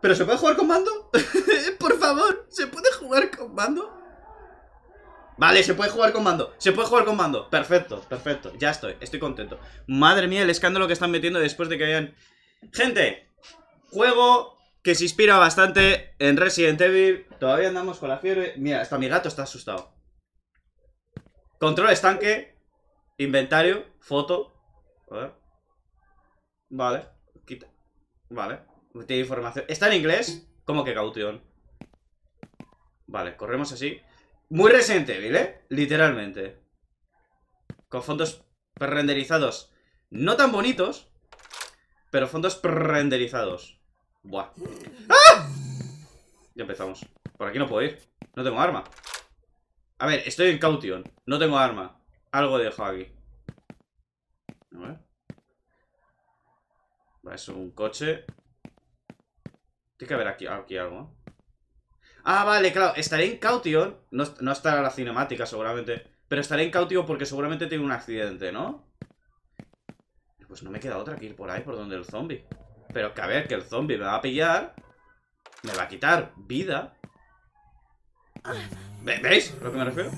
¿Pero se puede jugar con mando? Por favor, ¿se puede jugar con mando? Vale, se puede jugar con mando Se puede jugar con mando. Perfecto, perfecto Ya estoy, estoy contento. Madre mía, el escándalo que están metiendo después de que hayan... Gente Juego que se inspira bastante en Resident Evil. Todavía andamos con la fiebre. Mira, hasta mi gato está asustado. Control estanque Inventario, foto. A ver. Vale, quita. Vale, tiene información ¿Está en inglés? ¿Cómo que caution? Vale, corremos así muy Resident Evil, ¿eh? Literalmente. Con fondos renderizados no tan bonitos, pero fondos renderizados. Buah. ¡Ah! Ya empezamos. Por aquí no puedo ir. No tengo arma. A ver, estoy en caution. No tengo arma. Algo he dejado aquí. A ver. Va, es un coche. Tiene que haber aquí, aquí algo. Ah, vale, claro, estaré en Caution. No, no estará la cinemática, seguramente. Pero estaré en Caution porque seguramente tengo un accidente, ¿no? Pues no me queda otra que ir por ahí, por donde el zombie. Pero que a ver, que el zombie me va a pillar. Me va a quitar vida. ¿Veis a lo que me refiero?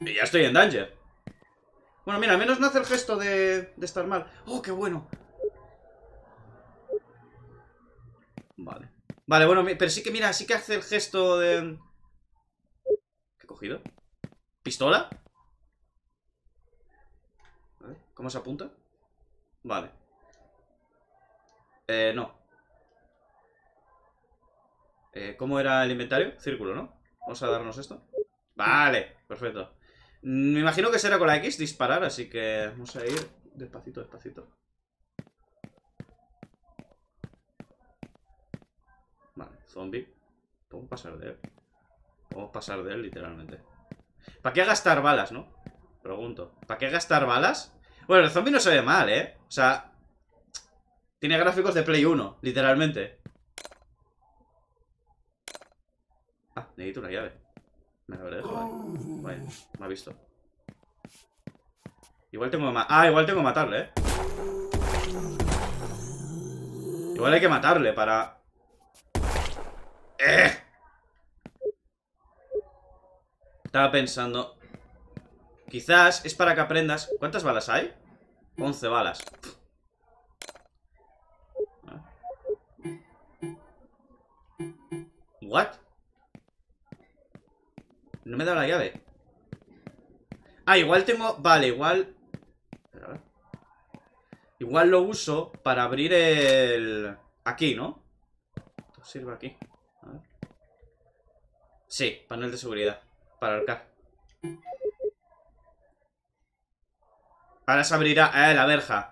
Ya estoy en danger. Bueno, mira, al menos no hace el gesto de, de estar mal. ¡Oh, qué bueno! Vale. Vale, bueno, pero sí que, mira, sí que hace el gesto de... ¿Qué he cogido? ¿Pistola? ¿Cómo se apunta? Vale. Eh, no. Eh, ¿Cómo era el inventario? Círculo, ¿no? Vamos a darnos esto. Vale, perfecto. Me imagino que será con la X disparar, así que vamos a ir despacito, despacito. Zombie. Podemos pasar de él. Podemos pasar de él, literalmente. ¿Para qué gastar balas, no? Pregunto. ¿Para qué gastar balas? Bueno, el zombie no se ve mal, ¿eh? O sea... Tiene gráficos de Play 1, literalmente. Ah, necesito una llave. Me la habré dejado Vaya, me ha visto. Igual tengo que Ah, igual tengo que matarle, ¿eh? Igual hay que matarle para... ¡Eh! Estaba pensando... Quizás es para que aprendas... ¿Cuántas balas hay? 11 balas. ¿What? No me da la llave. Ah, igual tengo... Vale, igual... Igual lo uso para abrir el... Aquí, ¿no? Esto sirve aquí. Sí, panel de seguridad. Para el car. Ahora se abrirá eh, la verja.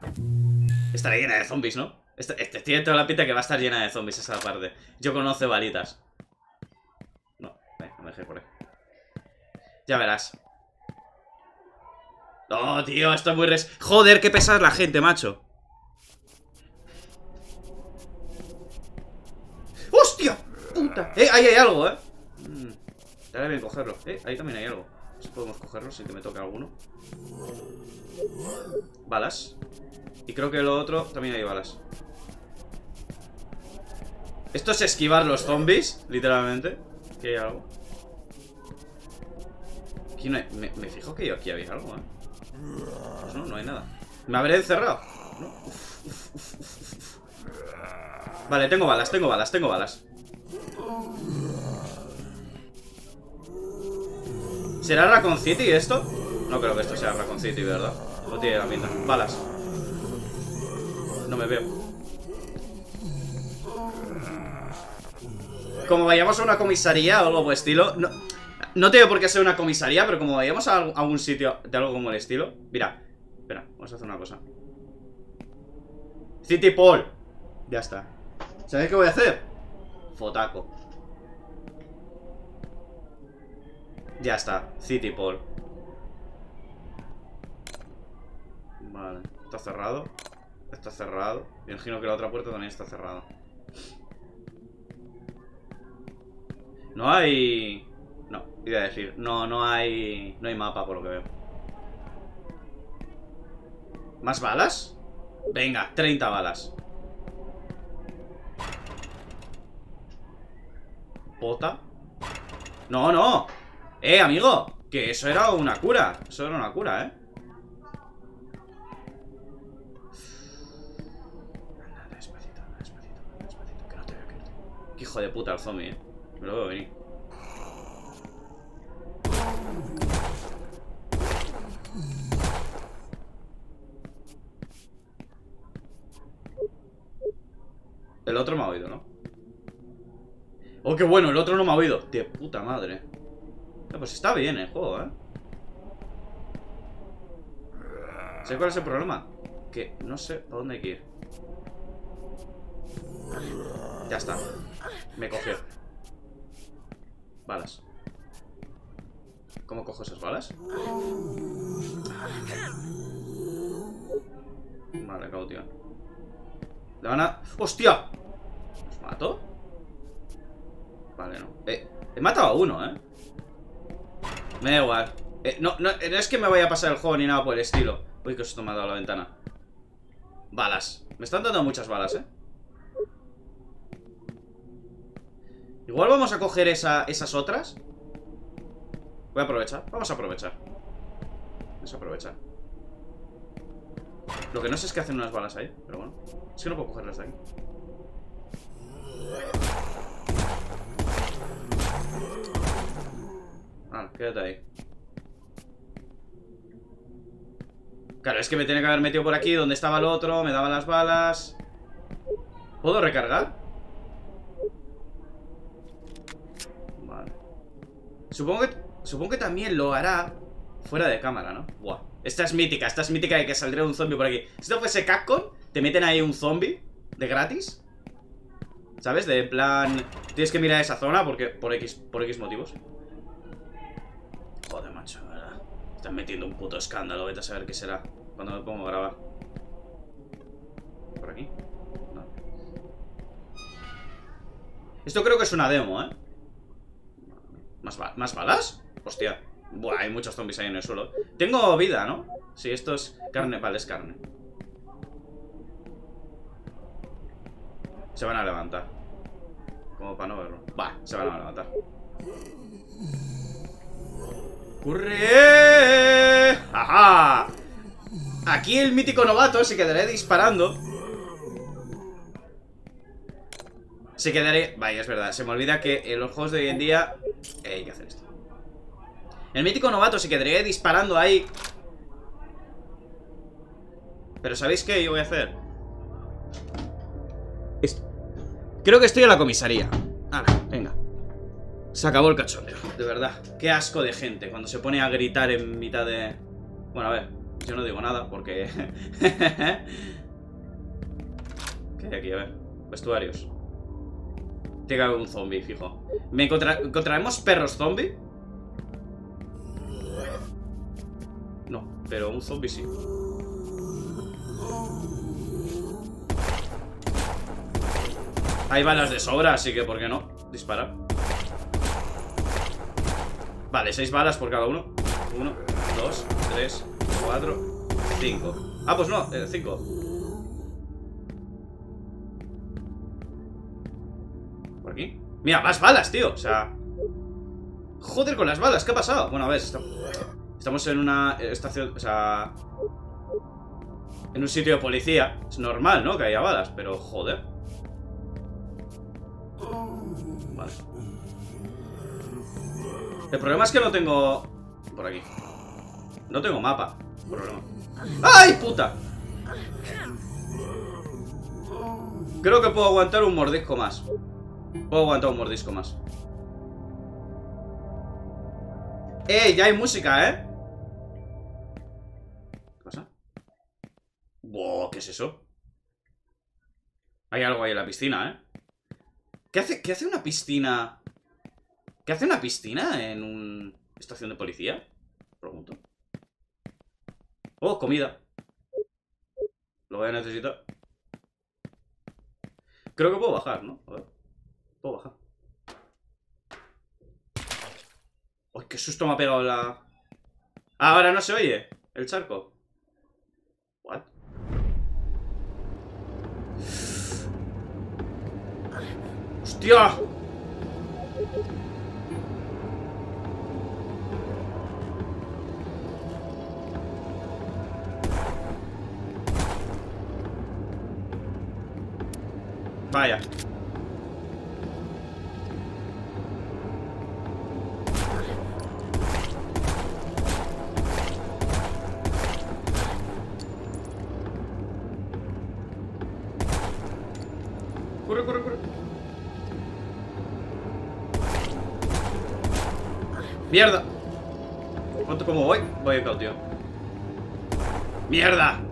Estará llena de zombies, ¿no? Este, este, tiene toda la pinta que va a estar llena de zombies esa parte. Yo conozco balitas. No, eh, me dejé por ahí. Ya verás. Oh, tío, esto es muy res... Joder, qué pesada es la gente, macho. ¡Hostia! ¡Puta! Eh, ahí hay algo, eh. Estaría bien cogerlo. Eh, ahí también hay algo. Si podemos cogerlo sin que me toque alguno. Balas. Y creo que lo otro también hay balas. Esto es esquivar los zombies, literalmente. Aquí hay algo. Aquí no hay... me, fijo que yo aquí había algo, ¿eh? Pues no, no hay nada. ¿Me habré encerrado? Vale, tengo balas, tengo balas, tengo balas. ¿Será Raccoon City esto? No creo que esto sea Raccoon City, ¿verdad? No tiene la pinta. Balas. No me veo. Como vayamos a una comisaría o algo estilo... No, no tengo por qué ser una comisaría, pero como vayamos a algún sitio de algo como el estilo... Mira, espera, vamos a hacer una cosa. City Paul. Ya está. ¿Sabéis qué voy a hacer? Fotaco. Ya está, City Paul. Vale, está cerrado. Está cerrado. Me imagino que la otra puerta también está cerrada. No hay... No, iba a decir. No, no hay... No hay mapa, por lo que veo. ¿Más balas? Venga, 30 balas. ¿Pota? ¡No, no! Eh, amigo. Que eso era una cura. Eso era una cura, eh. Anda, despacito, despacito, despacito. Que no te vea, que no te vea. Qué hijo de puta el zombie, eh. Me lo veo venir. El otro me ha oído, ¿no? Oh, qué bueno, el otro no me ha oído. De puta madre. Eh, pues está bien el juego, ¿eh? ¿Sabes cuál es el problema? Que no sé para dónde hay que ir. Ya está. Me cogió. Balas. ¿Cómo cojo esas balas? Vale, tío. Le van a... ¡Hostia! ¿Los mato? Vale, no. Eh, he matado a uno, ¿eh? Me da igual. Eh, no, no, no es que me vaya a pasar el juego ni nada por el estilo. Uy, que esto me ha dado la ventana. Balas. Me están dando muchas balas, ¿eh? Igual vamos a coger esa, esas otras. Voy a aprovechar. Vamos a aprovechar. Vamos a aprovechar. Lo que no sé es que hacen unas balas ahí, pero bueno. Es que no puedo cogerlas de aquí. Quédate ahí. Claro, es que me tiene que haber metido por aquí donde estaba el otro, me daba las balas. ¿Puedo recargar? Vale. Supongo que, supongo que también lo hará fuera de cámara, ¿no? Buah. Esta es mítica, esta es mítica de que saldría un zombie por aquí. Si esto fuese Capcom, te meten ahí un zombie de gratis. ¿Sabes? De plan... Tienes que mirar esa zona porque por X, por X motivos. Joder, macho, ¿verdad? Están metiendo un puto escándalo, vete a saber qué será cuando me pongo a grabar. ¿Por aquí? No. Esto creo que es una demo, ¿eh? ¿Más, ¿Más balas? Hostia. Buah, hay muchos zombies ahí en el suelo. Tengo vida, ¿no? Sí, esto es carne. Vale, es carne. Se van a levantar. Como para no verlo. Va, se van a levantar. ¡Corre! ¡Ajá! Aquí el mítico novato se quedará disparando. Se quedaré... Vaya, es verdad. Se me olvida que en los juegos de hoy en día... Eh, hay que hacer esto. El mítico novato se quedaría disparando ahí. Pero ¿sabéis qué yo voy a hacer? Creo que estoy en la comisaría. Ahora. Se acabó el cachondeo, de verdad. Qué asco de gente cuando se pone a gritar en mitad de... Bueno, a ver, yo no digo nada porque... ¿Qué hay aquí? A ver, vestuarios. Tiene que haber un zombie, fijo. ¿Me encontraremos perros zombie? No, pero un zombie sí. Hay balas de sobra, así que ¿por qué no? Disparar. Vale, seis balas por cada uno. Uno, dos, tres, cuatro, cinco. Ah, pues no, eh, cinco. ¿Por aquí? Mira, más balas, tío. O sea... Joder con las balas, ¿qué ha pasado? Bueno, a ver, estamos en una estación, o sea... En un sitio de policía. Es normal, ¿no? Que haya balas, pero joder. Vale. El problema es que no tengo... Por aquí. No tengo mapa. Problema. ¡Ay, puta! Creo que puedo aguantar un mordisco más. Puedo aguantar un mordisco más. ¡Eh! Ya hay música, ¿eh? ¿Qué pasa? Wow, ¿qué es eso? Hay algo ahí en la piscina, ¿eh? ¿Qué hace, qué hace una piscina ¿Qué hace una piscina en una estación de policía? Pregunto. Oh, comida. Lo voy a necesitar. Creo que puedo bajar, ¿no? A ver. Puedo bajar. ¡Uy, qué susto me ha pegado la... Ah, ahora no se oye el charco. What? ¡Hostia! Vaya. Corre, corre, corre. ¡Mierda! ¿Cuánto cómo voy? Voy a tío. ¡Mierda!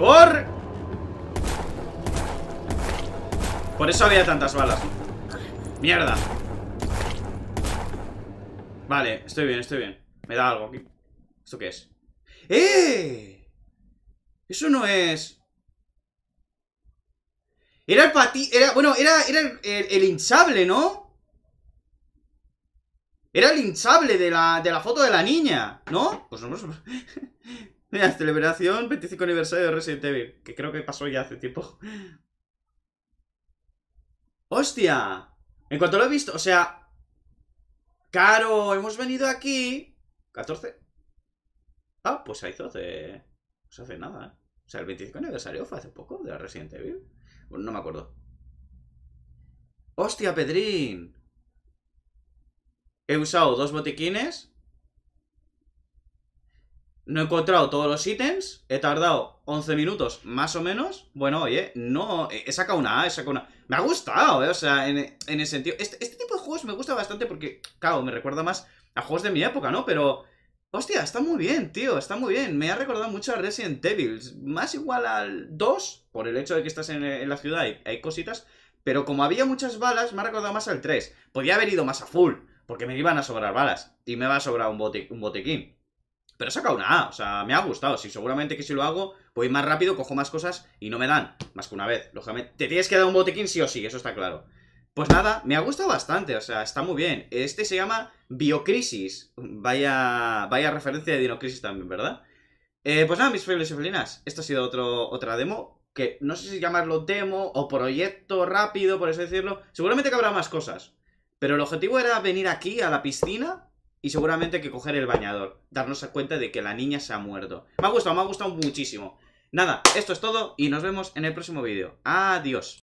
¡Corre! Por eso había tantas balas ¡Mierda! Vale, estoy bien, estoy bien Me da algo aquí ¿Esto qué es? ¡Eh! Eso no es... Era el pati... Era, bueno, era, era el, hinchable, ¿no? Era el hinchable de la, de la foto de la niña, ¿no? Pues no... Mira, celebración 25 aniversario de Resident Evil. Que creo que pasó ya hace tiempo. ¡Hostia! En cuanto lo he visto, o sea... Caro, hemos venido aquí... 14... Ah, pues se hizo hace... Pues hace nada, ¿eh? O sea, el 25 aniversario fue hace poco de Resident Evil. Bueno, no me acuerdo. ¡Hostia, Pedrín! He usado dos botiquines. No he encontrado todos los ítems. He tardado 11 minutos, más o menos. Bueno, oye, no... He sacado una A, he sacado una... Me ha gustado, ¿eh? O sea, en, en el sentido... Este, este tipo de juegos me gusta bastante porque, claro, me recuerda más a juegos de mi época, ¿no? Pero Hostia, está muy bien, tío, está muy bien. Me ha recordado mucho a Resident Evil. Más igual al 2, por el hecho de que estás en, la ciudad y hay cositas. Pero como había muchas balas, me ha recordado más al 3. Podía haber ido más a full, porque me iban a sobrar balas. Y me va a sobrar un, un botequín. Pero he sacado una A, o sea, me ha gustado. Si seguramente que si lo hago, voy más rápido, cojo más cosas y no me dan. Más que una vez, lógicamente. Te tienes que dar un botequín sí o sí, eso está claro. Pues nada, me ha gustado bastante, o sea, está muy bien. Este se llama Biocrisis. Vaya, vaya referencia de Dinocrisis también, ¿verdad? Eh, pues nada, mis febles y felinas, esto ha sido otro, otra demo, que no sé si llamarlo demo o proyecto rápido, por así decirlo. Seguramente que habrá más cosas. Pero el objetivo era venir aquí a la piscina y seguramente que coger el bañador. Darnos cuenta de que la niña se ha muerto. Me ha gustado, me ha gustado muchísimo. Nada, esto es todo y nos vemos en el próximo vídeo. Adiós.